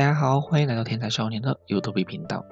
大家好，欢迎来到天才少年的 YouTube 频道。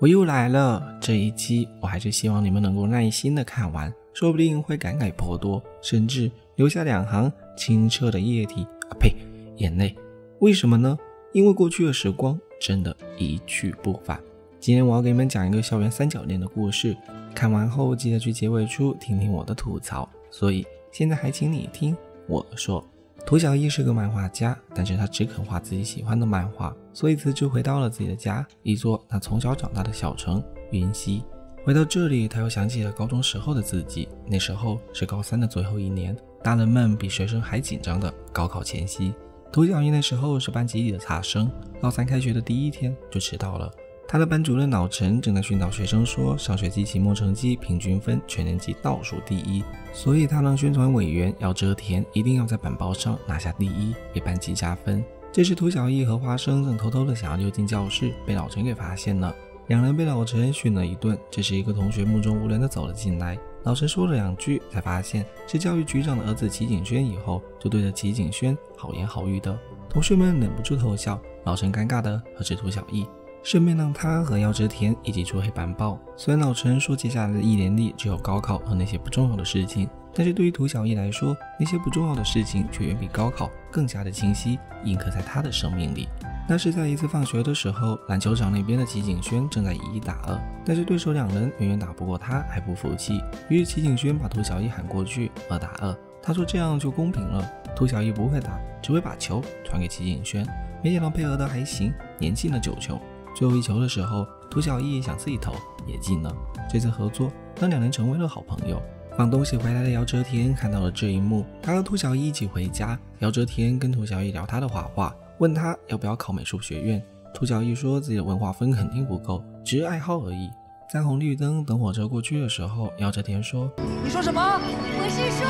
我又来了，这一期我还是希望你们能够耐心的看完，说不定会感慨颇多，甚至留下两行清澈的液体啊呸，眼泪。为什么呢？因为过去的时光真的一去不返。今天我要给你们讲一个校园三角恋的故事，看完后记得去结尾处听听我的吐槽。所以现在还请你听我说。涂小艺是个漫画家，但是他只肯画自己喜欢的漫画，所以辞职回到了自己的家，一座他从小长大的小城云溪。回到这里，他又想起了高中时候的自己，那时候是高三的最后一年，大人们比学生还紧张的高考前夕。涂小艺那时候是班级里的差生，高三开学的第一天就迟到了。他的班主任老陈正在训导学生说，上学期期末成绩平均分全年级倒数第一，所以他让宣传委员要遮田，一定要在板报上拿下第一，给班级加分。这时，涂小艺和花生正偷偷的想要溜进教室，被老陈给发现了。两人被老陈训了一顿。这时，一个同学目中无人的走了进来，老陈说了两句，才发现是教育局长的儿子齐景轩，以后就对着齐景轩好言好语的。同学们忍不住偷笑，老陈尴尬的呵斥涂小艺。顺便让他和姚哲田一起出黑板报。虽然老陈说接下来的一年里只有高考和那些不重要的事情，但是对于涂小艺来说，那些不重要的事情却远比高考更加的清晰，印刻在他的生命里。那是在一次放学的时候，篮球场那边的齐景轩正在以一打二，但是对手两人远远打不过他，还不服气。于是齐景轩把涂小艺喊过去，二打二。他说这样就公平了。涂小艺不会打，只会把球传给齐景轩，没想到配合的还行，连进了九球。最后一球的时候，涂小艺想自己投，也进了。这次合作让两人成为了好朋友。放东西回来的姚哲天看到了这一幕，他和涂小艺一起回家。姚哲天跟涂小艺聊他的画画，问他要不要考美术学院。涂小艺说自己的文化分肯定不够，只是爱好而已。在红绿灯等火车过去的时候，姚哲天说：“你说什么？我是说。”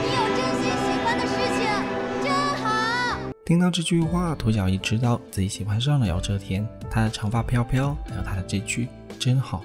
你有真心喜欢的事情听到这句话，涂小艺知道自己喜欢上了姚哲田。他的长发飘飘，还有他的这句真好。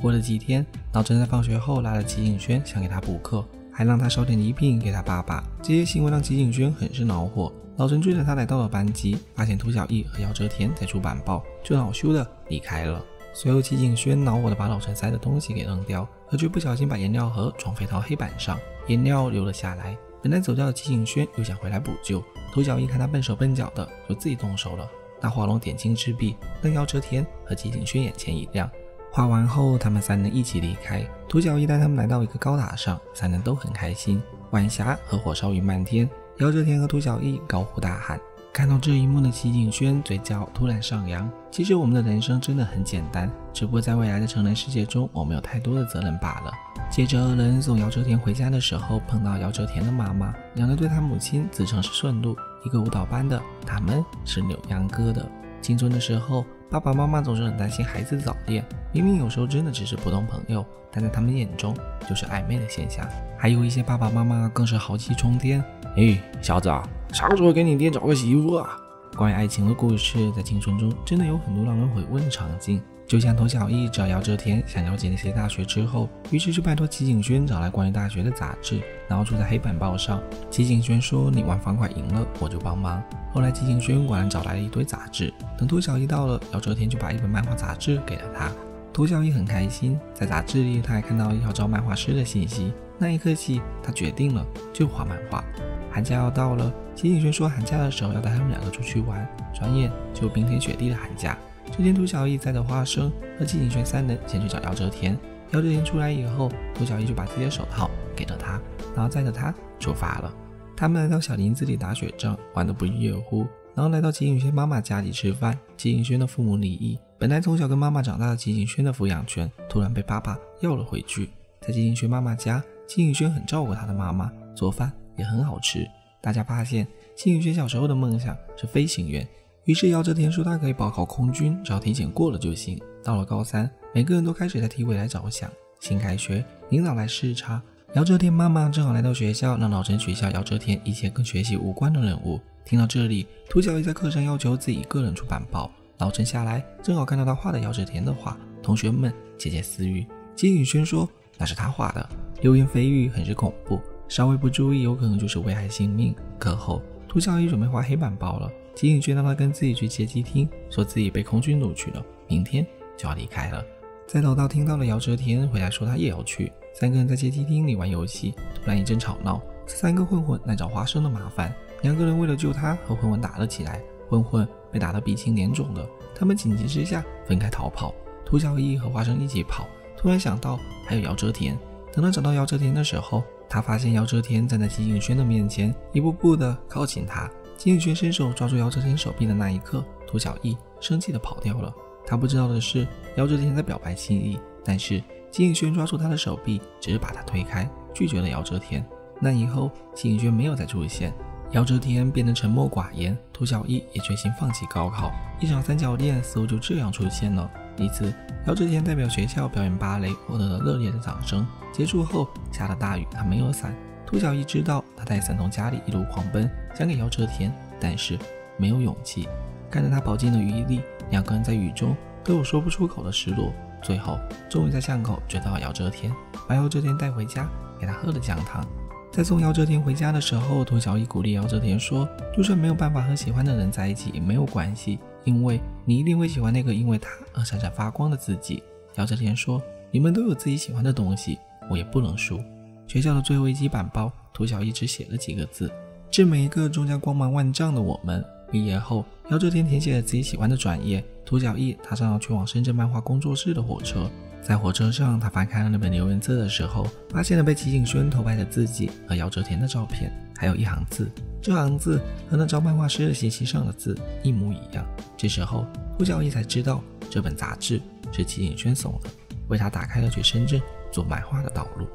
过了几天，老陈在放学后拉了齐景轩，想给他补课，还让他捎点礼品给他爸爸。这些行为让齐景轩很是恼火。老陈追着他来到了班级，发现涂小艺和姚哲田在出板报，就恼羞的离开了。随后，齐景轩恼火的把老陈塞的东西给扔掉，可却不小心把颜料盒撞飞到黑板上，颜料流了下来。本来走掉的齐景轩又想回来补救。涂小艺看他笨手笨脚的，就自己动手了。那画龙点睛之笔，让姚哲田和齐景轩眼前一亮。画完后，他们三人一起离开。涂小艺带他们来到一个高塔上，三人都很开心。晚霞和火烧云漫天，姚哲田和涂小艺高呼大喊。看到这一幕的齐景轩嘴角突然上扬。其实我们的人生真的很简单，只不过在未来的成人世界中，我们有太多的责任罢了。接着，二人送姚哲田回家的时候，碰到姚哲田的妈妈，两个对他母亲自称是顺路，一个舞蹈班的，他们是扭秧歌的。青春的时候，爸爸妈妈总是很担心孩子早恋，明明有时候真的只是普通朋友，但在他们眼中就是暧昧的现象。还有一些爸爸妈妈更是豪气冲天，哎，小子。啥时候给你爹找个媳妇啊？关于爱情的故事，在青春中真的有很多让人回味的场景。就像童小艺找姚哲田想了解那些大学之后，于是就拜托齐景轩找来关于大学的杂志，然后出在黑板报上。齐景轩说：“你玩方块赢了，我就帮忙。”后来齐景轩果然找来了一堆杂志。等涂小艺到了，姚哲田就把一本漫画杂志给了他。涂小艺很开心，在杂志里他还看到要招漫画师的信息。那一刻起，他决定了就画漫画。寒假要到了，齐景轩说寒假的时候要带他们两个出去玩。转眼就冰天雪地的寒假，这天涂小艺载着花生和齐景轩三人先去找姚泽田。姚泽田出来以后，涂小艺就把自己的手套给了他，然后载着他出发了。他们来到小林子里打雪仗，玩得不亦乐乎。然后来到齐景轩妈妈家里吃饭。齐景轩的父母离异，本来从小跟妈妈长大的齐景轩的抚养权突然被爸爸要了回去。在齐景轩妈妈家，齐景轩很照顾他的妈妈，做饭。也很好吃。大家发现，齐景轩小时候的梦想是飞行员，于是姚哲田说他可以报考空军，只要体检过了就行。到了高三，每个人都开始在替未来着想。新开学，领导来视察，姚哲田妈妈正好来到学校，让老陈取消姚哲田一切跟学习无关的任务。听到这里，涂小艺在课上要求自己一个人出板报。老陈下来，正好看到他画的姚哲田的画，同学们窃窃私语。金宇轩说那是他画的，流言蜚语很是恐怖。稍微不注意，有可能就是危害性命。课后，涂小艺准备画黑板报了，吉影轩让他跟自己去接机厅，说自己被空军录取了，明天就要离开了。在楼道听到了姚哲田回来说他也要去，三个人在接机厅里玩游戏，突然一阵吵闹，这三个混混来找花生的麻烦，两个人为了救他和混混打了起来，混混被打得鼻青脸肿的，他们紧急之下分开逃跑，涂小艺和花生一起跑，突然想到还有姚哲田，等他找到姚哲田的时候，他发现姚哲田站在吉影轩的面前，一步步的靠近他，金宇轩伸手抓住姚哲天手臂的那一刻，涂小艺生气的跑掉了。他不知道的是，姚哲天在表白心意，但是金宇轩抓住他的手臂，只是把他推开，拒绝了姚哲天。那以后，金宇轩没有再出现，姚哲天变得沉默寡言，涂小艺也决心放弃高考。一场三角恋似乎就这样出现了。一次，姚哲天代表学校表演芭蕾，获得了热烈的掌声。结束后，下了大雨，他没有伞。涂小艺知道他带伞从家里一路狂奔，想给姚哲田，但是没有勇气。看着他跑进了雨衣里，两个人在雨中都有说不出口的失落。最后，终于在巷口追到了姚哲田，把姚哲田带回家，给他喝了姜汤。在送姚哲田回家的时候，涂小艺鼓励姚哲田说：“就算没有办法和喜欢的人在一起也没有关系，因为你一定会喜欢那个因为他而闪闪发光的自己。”姚哲田说：“你们都有自己喜欢的东西，我也不能输。”学校的最后一期板报，涂小艺只写了几个字：“致每一个终将光芒万丈的我们。”毕业后，姚哲田填写了自己喜欢的专业。涂小艺踏上了去往深圳漫画工作室的火车。在火车上，他翻开了那本留言册的时候，发现了被齐景轩偷拍的自己和姚哲田的照片，还有一行字。这行字和那张漫画师的信息上的字一模一样。这时候，涂小艺才知道这本杂志是齐景轩送的，为他打开了去深圳做漫画的道路。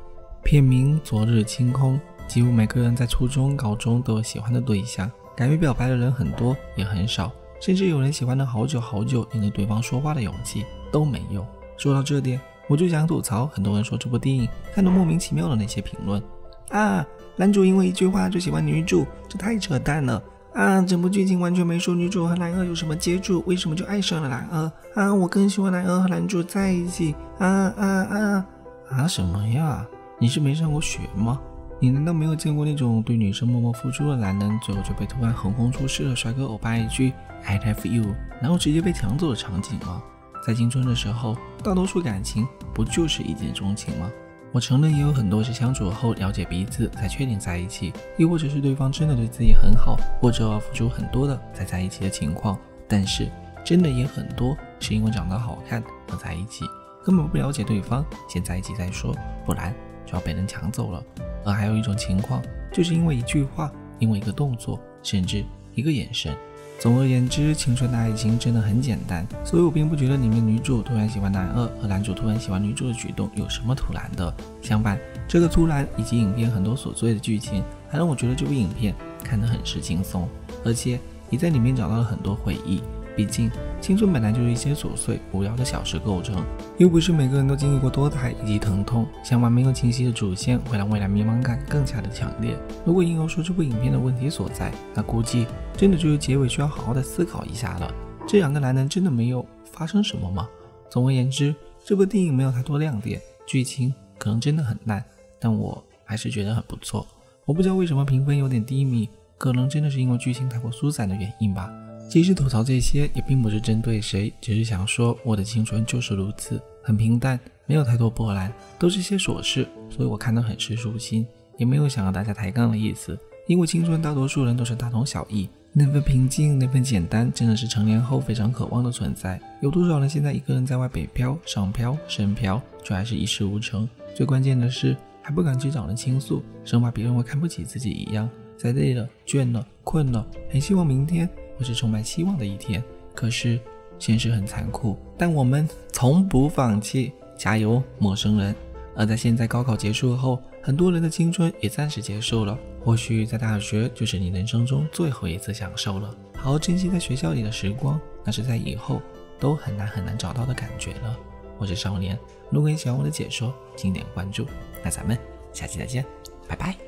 片名《昨日清空》，几乎每个人在初中、高中都有喜欢的对象。敢于表白的人很多，也很少，甚至有人喜欢了好久好久，连对对方说话的勇气都没有。说到这点，我就想吐槽，很多人说这部电影看得莫名其妙的那些评论啊，男主因为一句话就喜欢女主，这太扯淡了啊！整部剧情完全没说女主和男二有什么接触，为什么就爱上了男二啊？我更喜欢男二和男主在一起啊啊啊啊！什么呀？你是没上过学吗？你难道没有见过那种对女生默默付出的男人，最后却被突然横空出世的帅哥欧巴一句 I love you，然后直接被抢走的场景吗？在青春的时候，大多数感情不就是一见钟情吗？我承认也有很多是相处后了解彼此才确定在一起，又或者是对方真的对自己很好，或者付出很多的才在一起的情况。但是真的也很多是因为长得好看而在一起，根本不了解对方，先在一起再说，不然就要被人抢走了。而还有一种情况，就是因为一句话，因为一个动作，甚至一个眼神。总而言之，青春的爱情真的很简单，所以我并不觉得里面女主突然喜欢男二和男主突然喜欢女主的举动有什么突然的。相反，这个突然以及影片很多琐碎的剧情，还让我觉得这部影片看得很是轻松，而且也在里面找到了很多回忆。毕竟，青春本来就是一些琐碎无聊的小事构成，又不是每个人都经历过多胎以及疼痛。相反，没有清晰的主线，会让未来迷茫感更加的强烈。如果硬要说这部影片的问题所在，那估计真的就是结尾需要好好的思考一下了。这两个男人真的没有发生什么吗？总而言之，这部电影没有太多亮点，剧情可能真的很烂，但我还是觉得很不错。我不知道为什么评分有点低迷，可能真的是因为剧情太过疏散的原因吧。其实吐槽这些也并不是针对谁，只是想说我的青春就是如此，很平淡，没有太多波澜，都是些琐事，所以我看得很是舒心，也没有想和大家抬杠的意思。因为青春大多数人都是大同小异，那份平静，那份简单，真的是成年后非常渴望的存在。有多少人现在一个人在外北漂、上漂、深漂，却还是一事无成？最关键的是还不敢去找人倾诉，生怕别人会看不起自己一样。在累了、倦了、困了，很希望明天。是充满希望的一天，可是现实很残酷，但我们从不放弃，加油，陌生人！而在现在高考结束后，很多人的青春也暂时结束了，或许在大学就是你人生中最后一次享受了，好好珍惜在学校里的时光，那是在以后都很难很难找到的感觉了。我是少年，如果你喜欢我的解说，请点关注，那咱们下期再见，拜拜。